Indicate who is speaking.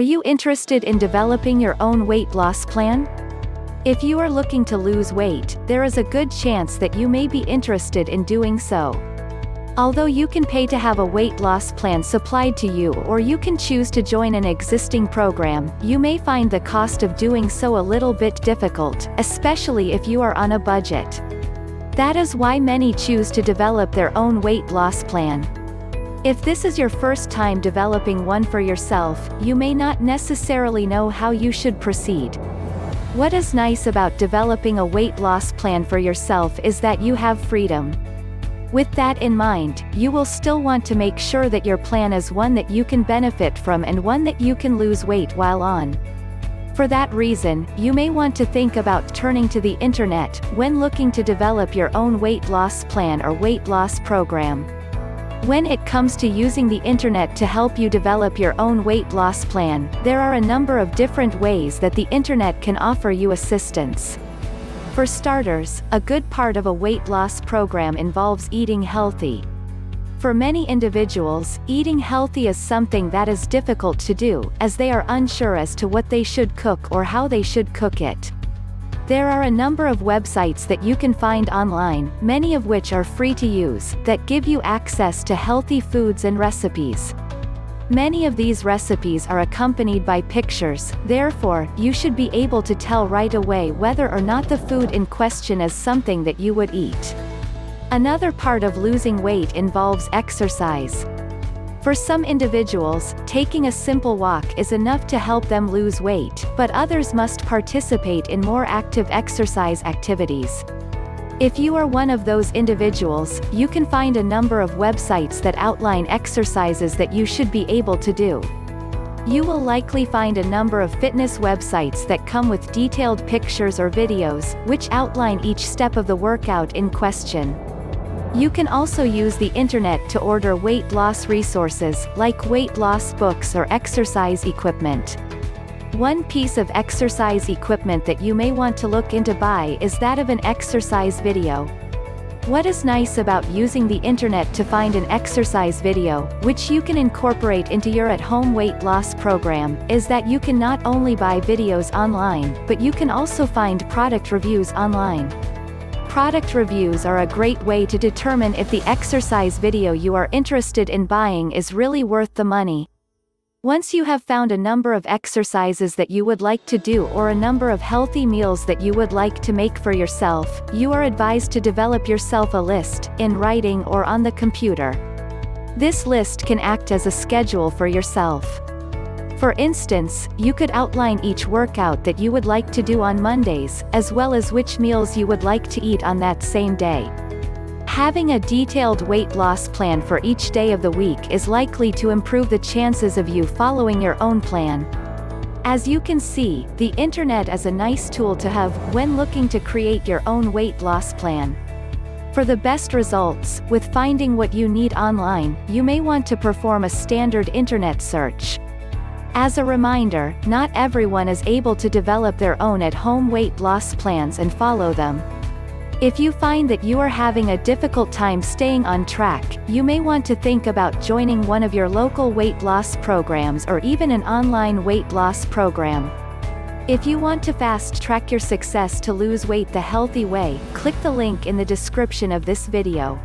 Speaker 1: Are you interested in developing your own weight loss plan? If you are looking to lose weight, there is a good chance that you may be interested in doing so. Although you can pay to have a weight loss plan supplied to you or you can choose to join an existing program, you may find the cost of doing so a little bit difficult, especially if you are on a budget. That is why many choose to develop their own weight loss plan. If this is your first time developing one for yourself, you may not necessarily know how you should proceed. What is nice about developing a weight loss plan for yourself is that you have freedom. With that in mind, you will still want to make sure that your plan is one that you can benefit from and one that you can lose weight while on. For that reason, you may want to think about turning to the internet when looking to develop your own weight loss plan or weight loss program. When it comes to using the internet to help you develop your own weight loss plan, there are a number of different ways that the internet can offer you assistance. For starters, a good part of a weight loss program involves eating healthy. For many individuals, eating healthy is something that is difficult to do, as they are unsure as to what they should cook or how they should cook it. There are a number of websites that you can find online, many of which are free to use, that give you access to healthy foods and recipes. Many of these recipes are accompanied by pictures, therefore, you should be able to tell right away whether or not the food in question is something that you would eat. Another part of losing weight involves exercise. For some individuals, taking a simple walk is enough to help them lose weight, but others must participate in more active exercise activities. If you are one of those individuals, you can find a number of websites that outline exercises that you should be able to do. You will likely find a number of fitness websites that come with detailed pictures or videos, which outline each step of the workout in question. You can also use the internet to order weight loss resources, like weight loss books or exercise equipment. One piece of exercise equipment that you may want to look into buy is that of an exercise video. What is nice about using the internet to find an exercise video, which you can incorporate into your at-home weight loss program, is that you can not only buy videos online, but you can also find product reviews online. Product reviews are a great way to determine if the exercise video you are interested in buying is really worth the money. Once you have found a number of exercises that you would like to do or a number of healthy meals that you would like to make for yourself, you are advised to develop yourself a list, in writing or on the computer. This list can act as a schedule for yourself. For instance, you could outline each workout that you would like to do on Mondays, as well as which meals you would like to eat on that same day. Having a detailed weight loss plan for each day of the week is likely to improve the chances of you following your own plan. As you can see, the internet is a nice tool to have when looking to create your own weight loss plan. For the best results, with finding what you need online, you may want to perform a standard internet search. As a reminder, not everyone is able to develop their own at-home weight loss plans and follow them. If you find that you are having a difficult time staying on track, you may want to think about joining one of your local weight loss programs or even an online weight loss program. If you want to fast track your success to lose weight the healthy way, click the link in the description of this video.